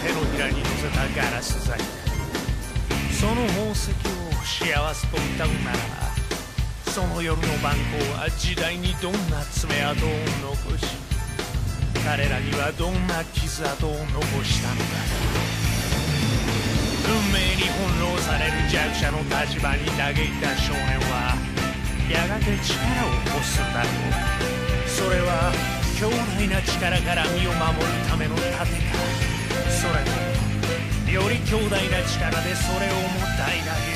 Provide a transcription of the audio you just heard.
手のひらに乗せたガラス細工その宝石を幸せと歌うならばその夜の番号は時代にどんな爪痕を残し彼らにはどんな傷跡を残したのだ運命に翻弄される弱者の立場に嘆いた少年はやがて力を欲するだろうそれは強大な力から身を守る強大な力でそれをも代だけ